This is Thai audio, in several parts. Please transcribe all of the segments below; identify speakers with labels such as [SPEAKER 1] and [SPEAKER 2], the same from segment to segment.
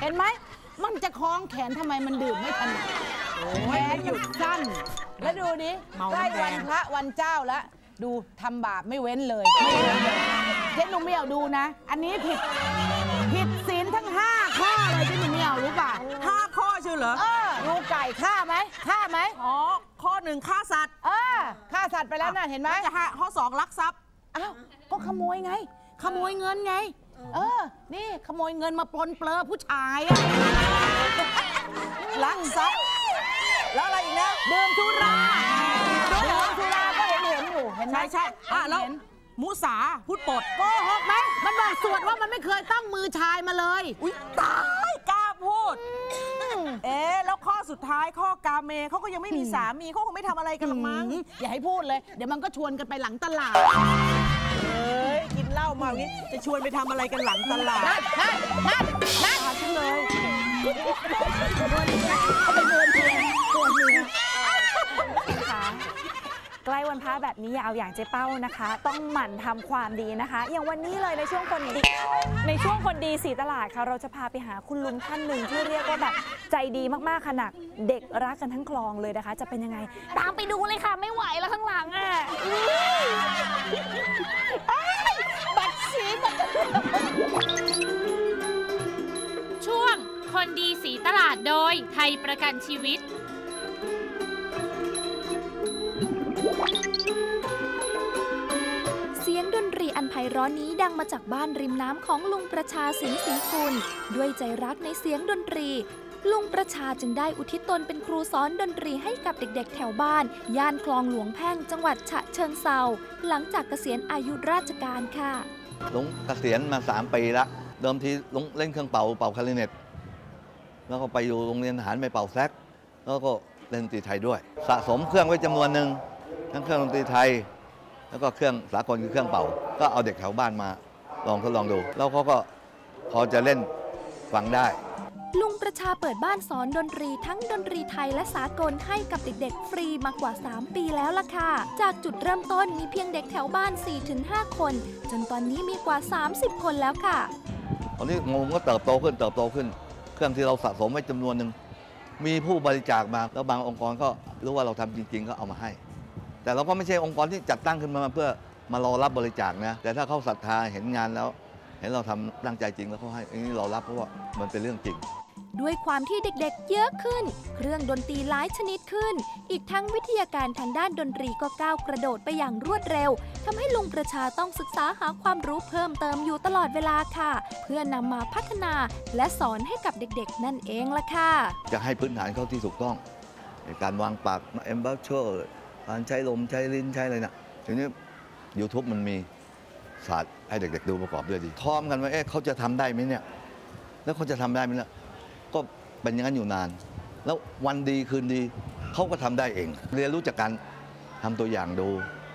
[SPEAKER 1] เห็นไหม มันจะคล้องแขนทำไมมันดื่มไม่ถนัดแขนหยุดสั้น แล้วดูดิ
[SPEAKER 2] เมา
[SPEAKER 1] ใกล้
[SPEAKER 2] น้ำแด
[SPEAKER 1] วัน
[SPEAKER 2] ง
[SPEAKER 1] พระวันเจ้าแล้ว ดูทำบาปไม่เว้นเลยไม่เว้นเลยเจ๊หนุ่มเหมียวดูนะ อันนี้ผิด ผิดศีลทั้ง 5 ข้อเลยเจ๊หนุ่มเหมียวรู้ป่ะ
[SPEAKER 2] ห้าข้อใช่เหรอ
[SPEAKER 1] เออดูไก่ฆ่าไหมฆ่าไหม
[SPEAKER 2] อ๋อ ข้อหนึ่งฆ่าสัตว์
[SPEAKER 1] เออฆ่าสัตว์ไปแล้วน่ะเห็นไหม
[SPEAKER 2] แล้วจะห้าข้อสองลักทรัพย์
[SPEAKER 1] อ้าว ก็ขโมยไง ขโมยเงินไง เออ นี่ขโมยเงินมาปลนเปลือผู้ชายอะ
[SPEAKER 2] ลักทรัพย์แล้วอะไรอีกนะ
[SPEAKER 1] ดื่มสุราดื่มสุราก็เห็นเห็นอยู่เห็นไหม
[SPEAKER 2] ใช่ใช่อะแล้ว
[SPEAKER 1] เห็น
[SPEAKER 2] มุสาพูดปด
[SPEAKER 1] โกหกไหมมันบอกสวดว่ามันไม่เคยต้องมือชายมาเลย
[SPEAKER 2] อุ้ยตายกล้าพูด เอ๊ะแล้วข้อสุดท้ายข้อกาเมเขาก็ยังไม่มีสามีเขาคงไม่ทำอะไรกันหรอกมั้ง
[SPEAKER 1] อืมอย่าให้พูดเลย เดี๋ยวมันก็ชวนกันไปหลังตลาด
[SPEAKER 2] เอ้ยกินเหล้ามาอย่างนี้ จะชวนไปทำอะไรกันหลังตลาด
[SPEAKER 1] นั่นนั่นนั่นนั่น
[SPEAKER 2] พาฉันเลย
[SPEAKER 1] เขาไปเดินเทียนตัวเมีย
[SPEAKER 3] ค่ะใกล้วันพระแบบนี้อย่าเอาอย่างเจ๊เป้านะคะ ต้องหมั่นทำความดีนะคะ อย่างวันนี้เลยในช่วงคนดีในช่วงคนดีสีตลาดค่ะเราจะพาไปหาคุณลุงท่านหนึ่งที่เรียกว่าแบบใจดีมากๆขนาดเด็กรักกันทั้งคลองเลยนะคะ จะเป็นยังไง ตามไปดูเลยค่ะ ไม่ไหวแล้วข้างหลังอะ
[SPEAKER 1] บัตรสีบัตร
[SPEAKER 4] ช่วงคนดีสีตลาดโดยไทยประกันชีวิต
[SPEAKER 5] เสียงดนตรีอันไพเราะนี้ดังมาจากบ้านริมน้ำของลุงประชาสิงห์ศรีกุลด้วยใจรักในเสียงดนตรีลุงประชาจึงได้อุทิศตนเป็นครูสอนดนตรีให้กับเด็กๆ แถวบ้าน ย่านคลองหลวงแพ่งจังหวัดฉะเชิงเซาหลังจากเกษียณอายุราชการค่ะ
[SPEAKER 6] ลุงเกษียณมา 3 ปีละ เดิมทีลุงเล่นเครื่องเป่าเป่าคาริเนตแล้วก็ไปอยู่โรงเรียนทหารไปเป่าแซกแล้วก็เล่นดนตรีไทยด้วย สะสมเครื่องไว้จำนวนหนึ่งทั้งเครื่องดนตรีไทย แล้วก็เครื่องสากลคือเครื่องเป่า ก็เอาเด็กแถวบ้านมาลองทดลองดู แล้วเขาก็พอจะเล่นฟังได้
[SPEAKER 5] ลุงประชาเปิดบ้านสอนดนตรีทั้งดนตรีไทยและสากลให้กับเด็กๆ ฟรีมากว่า 3 ปีแล้วล่ะค่ะ จากจุดเริ่มต้นมีเพียงเด็กแถวบ้าน 4-5 คน จนตอนนี้มีกว่า 30 คนแล้วค่ะ
[SPEAKER 6] ตอนนี้งงก็เติบโตขึ้นเติบโตขึ้น เครื่องที่เราสะสมไว้จำนวนหนึ่งมีผู้บริจาคมาแล้วบางองค์กรก็รู้ว่าเราทำจริง ๆ ก็เอามาให้ แต่เราก็ไม่ใช่องค์กรที่จัดตั้งขึ้นมาเพื่อมารอรับบริจาคนะแต่ถ้าเขาศรัทธาเห็นงานแล้ว เห็นเราทำตั้งใจจริงแล้วเขาให้อันนี้เรารับเพราะว่ามันเป็นเรื่องจริง
[SPEAKER 5] ด้วยความที่เด็กๆเยอะขึ้น เครื่องดนตรีหลายชนิดขึ้น อีกทั้งวิทยาการทางด้านดนตรีก็ก้าวกระโดดไปอย่างรวดเร็วทำให้ลุงประชาต้องศึกษาหาความรู้เพิ่มเติมอยู่ตลอดเวลาค่ะ เพื่อนำมาพัฒนาและสอนให้กับเด็กๆ นั่นเองล่ะค่ะ
[SPEAKER 6] จะให้พื้นฐานเขาที่ถูกต้องในการวางปากเอมบัชเชอร์การใช้ลมใช้ลิ้นใช้อะไรนะ่ะทีนี้ YouTube มันมีศาสตร์ให้เด็กๆดูประกอบด้วยดีท้อมกันว่าเอ๊ะเขาจะทำได้ไหมเนี่ย แล้วเขาจะทำได้ไหมเนี่ย ก็เป็นอย่างนั้นอยู่นาน แล้ววันดีคืนดีเขาก็ทำได้เอง เรียนรู้จากการทำตัวอย่างดู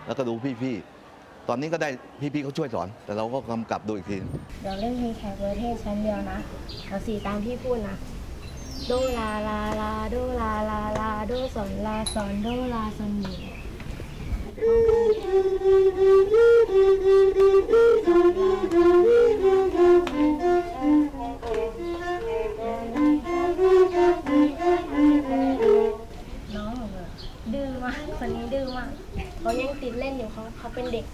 [SPEAKER 6] แล้วก็ดูพี่ๆ ตอนนี้ก็ได้พี่ๆเขาช่วยสอน แต่เราก็กำกับดูอีกที
[SPEAKER 7] เดี๋ยวเล่นเพลงแขกประเทศชั้นเดียวนะเอาสี่ตามที่พูดนะโดลาลาลาโดลาลาลาโดสอนลาสอนโดลาสอนหนี เขายังติดเล่นอยู่เขาเขาเป็นเด็ก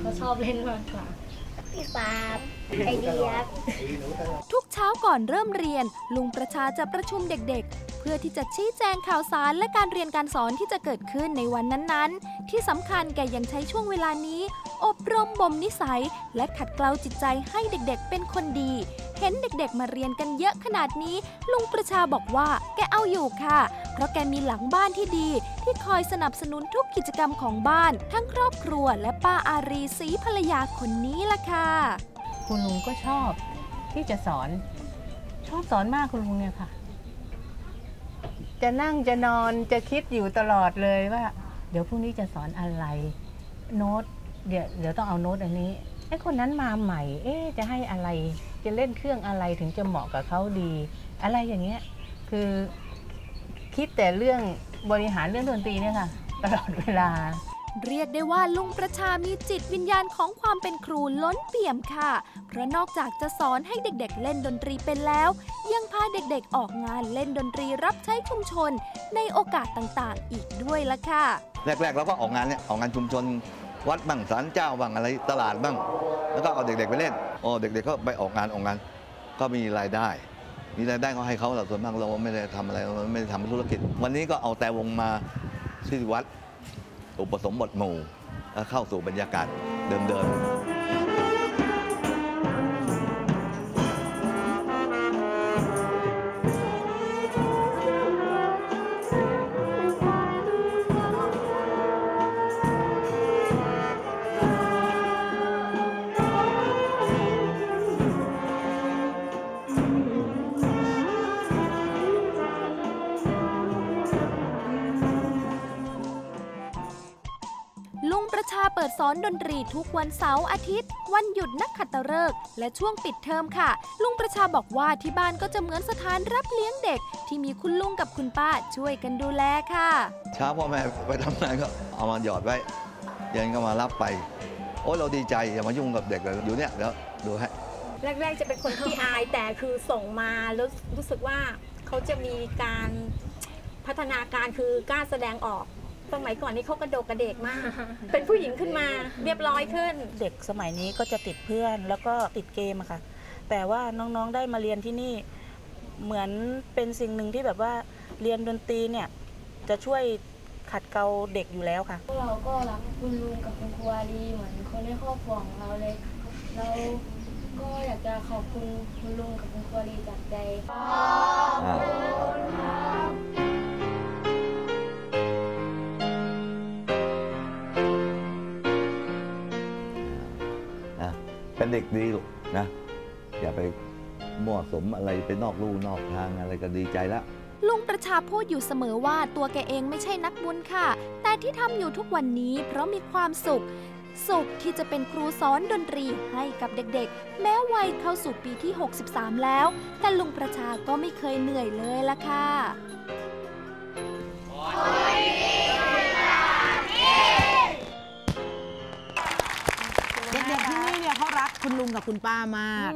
[SPEAKER 7] เขาชอบเล่นมากกว่าพี่ปาบไอเดีย
[SPEAKER 5] ทุกเช้าก่อนเริ่มเรียน ลุงประชาจะประชุมเด็กๆเพื่อที่จะชี้แจงข่าวสารและการเรียนการสอนที่จะเกิดขึ้นในวันนั้นๆ ที่สำคัญแกยังใช้ช่วงเวลานี้ อบรมบ่มนิสัย และขัดเกลาจิตใจให้เด็กๆเป็นคนดี เห็นเด็กๆมาเรียนกันเยอะขนาดนี้ ลุงประชาบอกว่าแกเอาอยู่ค่ะ เพราะแกมีหลังบ้านที่ดี ที่คอยสนับสนุนทุกกิจกรรมของบ้าน ทั้งครอบครัวและป้าอารีศรีภรรยาคนนี้ล่ะค่ะ
[SPEAKER 8] คุณลุงก็ชอบที่จะสอน ชอบสอนมากคุณลุงเนี่ยค่ะ จะนั่งจะนอนจะคิดอยู่ตลอดเลยว่า เดี๋ยวพรุ่งนี้จะสอนอะไร โน้ตเดี๋ยวเดี๋ยวต้องเอาโน้ตอันนี้ไอ้คนนั้นมาใหม่ เอ๊จะให้อะไรจะเล่นเครื่องอะไรถึงจะเหมาะกับเขาดี อะไรอย่างเงี้ย คือคิดแต่เรื่องบริหารเรื่องดนตรีเนี่ยค่ะ ตลอดเวลา
[SPEAKER 5] เรียกได้ว่าลุงประชามีจิตวิญญาณของความเป็นครูล้นเปี่ยมค่ะ เพราะนอกจากจะสอนให้เด็กๆ เล่นดนตรีเป็นแล้ว ยังพาเด็กๆออกงานเล่นดนตรีรับใช้ชุมชน ในโอกาสต่างๆ อีกด้วยละค่ะ
[SPEAKER 6] แรกๆเราก็ออกงานเนี่ยออกงานชุมชน วัดบ้างศาลเจ้าบ้างอะไรตลาดบ้าง แล้วก็เอาเด็กๆไปเล่นโอ้เด็กๆก็ไปออกงานออกงาน ก็มีรายได้มีรายได้ก็ให้เขาแต่ส่วนมากเราไม่ได้ทำอะไรเราไม่ได้ทำธุรกิจ วันนี้ก็เอาแต่วงมาที่วัด อุปสมบทหมู่ เข้าสู่บรรยากาศเดิมๆ
[SPEAKER 5] ดสอนดนตรีทุกวันเสาร์อาทิตย์ วันหยุดนักขัตฤกษ์และช่วงปิดเทอมค่ะ ลุงประชาบอกว่าที่บ้านก็จะเหมือนสถานรับเลี้ยงเด็ก ที่มีคุณลุงกับคุณป้าช่วยกันดูแลค่ะ
[SPEAKER 6] เช้าพ่อแม่ไปทำงานก็เอามาหยอดไว้เย็นก็มารับไปโอ้ยเราดีใจอย่ามายุ่งกับเด็กเลยอยู่เนี่ยเดี๋ยวดูให้
[SPEAKER 9] แรก ๆ จะเป็นคนที่อายแต่คือส่งมาแล้วรู้สึกว่าเขาจะมีการพัฒนาการคือกล้าแสดงออก สมัยก่อนนี่เขากระโดดกระเดกมาก เป็นผู้หญิงขึ้นมาเรียบร้อยขึ้น
[SPEAKER 2] เด็กสมัยนี้ก็จะติดเพื่อนแล้วก็ติดเกมอะค่ะ แต่ว่าน้องๆได้มาเรียนที่นี่เหมือนเป็นสิ่งหนึ่งที่แบบว่าเรียนดนตรีเนี่ยจะช่วยขัดเกลาเด็กอยู่แล้วค่ะ
[SPEAKER 7] พวกเราก็รักคุณลุงกับคุณครูอารีเหมือนคนในครอบครัวของเราเลย เราก็อยากจะขอบคุณคุณลุงกับคุณครูอารีจากใจ
[SPEAKER 6] นะ เด็กดีลูกนะ อย่าไปมั่วสมอะไรไปนอกลู่นอกทางอะไรก็ดีใจแล้ว
[SPEAKER 5] ลุงประชาพูดอยู่เสมอว่าตัวแกเองไม่ใช่นักบุญค่ะ แต่ที่ทำอยู่ทุกวันนี้เพราะมีความสุข สุขที่จะเป็นครูสอนดนตรีให้กับเด็กๆ แม้วัยเข้าสู่ปีที่ 63 แล้ว แต่ลุงประชาก็ไม่เคยเหนื่อยเลยละค่ะ
[SPEAKER 1] คุณป้ามาก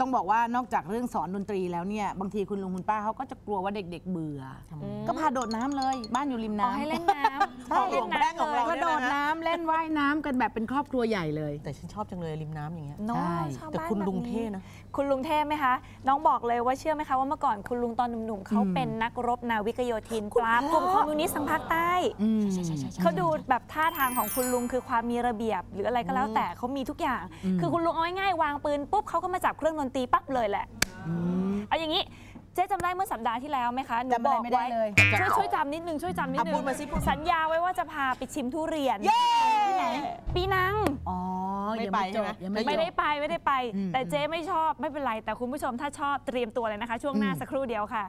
[SPEAKER 1] ต้องบอกว่านอกจากเรื่องสอนดนตรีแล้วเนี่ยบางทีคุณลุงคุณป้าเขาก็จะกลัวว่าเด็ก ๆ เบื่ออก็พาโดดน้ำเลยบ้านอยู่ริม
[SPEAKER 3] อ๋อ
[SPEAKER 1] น้ำ
[SPEAKER 3] ให้เล่นน้ำ
[SPEAKER 1] ใช่
[SPEAKER 2] ของแป้งของเรา
[SPEAKER 1] ก็โดดน้ำเล่นว่ายน้ำกันแบบเป็นครอบครัวใหญ่เลย
[SPEAKER 2] แต่ฉันชอบจังเลยริมน้ำอย่างเงี้ย
[SPEAKER 3] เนาะ
[SPEAKER 1] ใช่
[SPEAKER 3] ชอบ
[SPEAKER 2] แต่
[SPEAKER 3] บ้าน
[SPEAKER 2] คุณ
[SPEAKER 3] แบบ
[SPEAKER 2] ลุงเท่นะ
[SPEAKER 3] คุณลุงเท่ไหมคะ น้องบอกเลยว่าเชื่อไหมคะว่าเมื่อก่อนคุณลุงตอนหนุ่มๆเขาเป็นนักรบนาวิกโยธินปราบกลุ่มคอมมิวนิสต์ทางภาคใต้
[SPEAKER 1] อืม
[SPEAKER 3] เขาดูแบบท่าทางของคุณลุงคือความมีระเบียบ หรืออะไรก็แล้วแต่เขามีทุกอย่าง
[SPEAKER 1] อืม
[SPEAKER 3] คือคุณลุงเอาง่ายๆวางปืนปุ๊บเขาก็มาจับเครื่องดนตรีปั๊บเลยแหละ
[SPEAKER 1] อืม
[SPEAKER 3] เอาอย่างนี้เจ๊จำได้เมื่อสัปดาห์ที่แล้วไหมคะหนู
[SPEAKER 1] จำอะไร
[SPEAKER 3] บอก
[SPEAKER 1] ไม่ได้
[SPEAKER 3] ไว้
[SPEAKER 1] เลย
[SPEAKER 3] ช่วยช่วยจำนิดนึงช่วยจำนิดนึ
[SPEAKER 2] อะ
[SPEAKER 3] ง
[SPEAKER 2] พูดมาสิพูดมา
[SPEAKER 3] สัญญาไว้ว่าจะพาไปชิมทุเรียน
[SPEAKER 1] เย้
[SPEAKER 3] ปีนัง
[SPEAKER 1] อ๋อ
[SPEAKER 2] ไม่
[SPEAKER 1] ยัง
[SPEAKER 2] ไป
[SPEAKER 1] จบ
[SPEAKER 2] ใช่ไหม
[SPEAKER 1] ยัง
[SPEAKER 3] ไม่
[SPEAKER 1] ไม่จ
[SPEAKER 3] ได้
[SPEAKER 1] บ
[SPEAKER 3] ไปไม่ได้ไป
[SPEAKER 1] อืม
[SPEAKER 3] แต่เจ๊ไม่ชอบไม่เป็นไร แต่คุณผู้ชมถ้าชอบเตรียมตัวเลยนะคะ ช่วงหน้า
[SPEAKER 1] อืม
[SPEAKER 3] สักครู่เดียวค่ะ